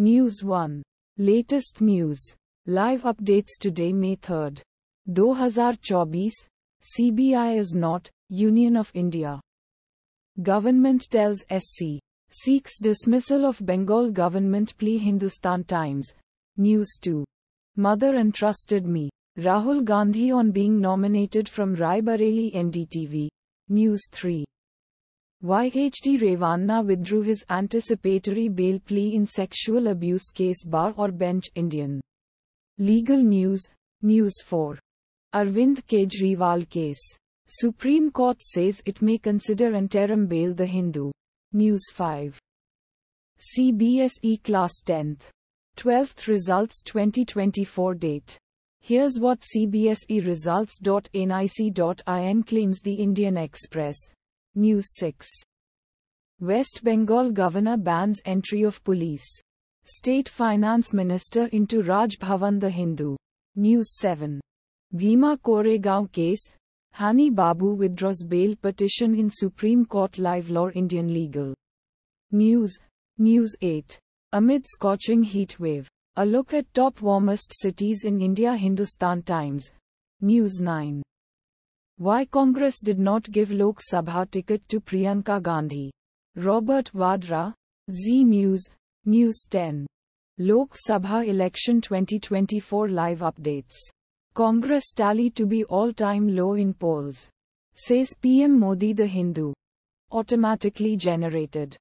News 1. Latest news. Live updates today, May 3rd. 2024. CBI is not Union of India. Government tells SC. Seeks dismissal of Bengal government plea Hindustan Times. News 2. Mother entrusted me. Rahul Gandhi on being nominated from Raebareli NDTV. News 3. Why HD Revanna withdrew his anticipatory bail plea in sexual abuse case bar or bench Indian. Legal News, News 4. Arvind Kejriwal case. Supreme Court says it may consider interim bail the Hindu. News 5. CBSE Class 10th. 12th Results 2024 date. Here's what CBSE results.nic.in claims the Indian Express. News 6. West Bengal Governor bans entry of police. State Finance Minister into Raj Bhavan The Hindu. News 7. Bhima Koregaon case. Hany Babu withdraws bail petition in Supreme Court Live Law Indian Legal. News. News 8. Amid scorching heat wave. A look at top warmest cities in India Hindustan Times. News 9. Why Congress did not give Lok Sabha ticket to Priyanka Gandhi. Robert Vadra, Zee News, News 10. Lok Sabha election 2024 live updates. Congress tally to be all-time low in polls. Says PM Modi the Hindu. Automatically generated.